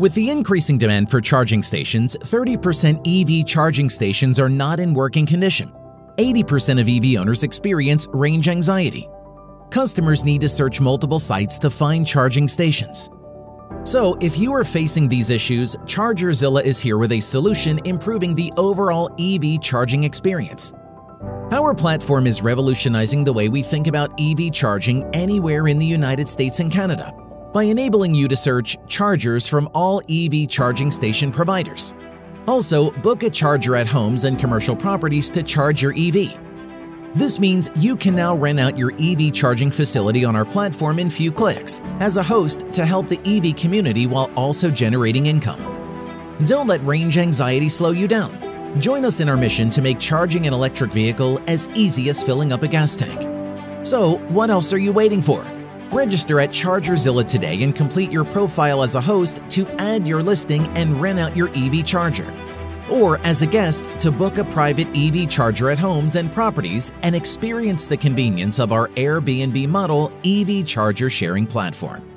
With the increasing demand for charging stations, 30% EV charging stations are not in working condition. 80% of EV owners experience range anxiety. Customers need to search multiple sites to find charging stations. So, if you are facing these issues, ChargerZilla is here with a solution improving the overall EV charging experience. Our platform is revolutionizing the way we think about EV charging anywhere in the United States and Canada by enabling you to search chargers from all EV charging station providers. Also, book a charger at homes and commercial properties to charge your EV. This means you can now rent out your EV charging facility on our platform in few clicks as a host to help the EV community while also generating income. Don't let range anxiety slow you down. Join us in our mission to make charging an electric vehicle as easy as filling up a gas tank. So, what else are you waiting for? Register at ChargerZilla today and complete your profile as a host to add your listing and rent out your EV charger. Or as a guest to book a private EV charger at homes and properties and experience the convenience of our Airbnb model EV charger sharing platform.